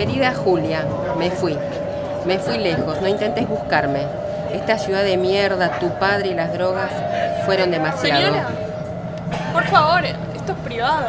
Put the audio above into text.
Querida Julia, me fui. Me fui lejos, no intentes buscarme. Esta ciudad de mierda, tu padre y las drogas fueron demasiado. Señora, por favor, esto es privado.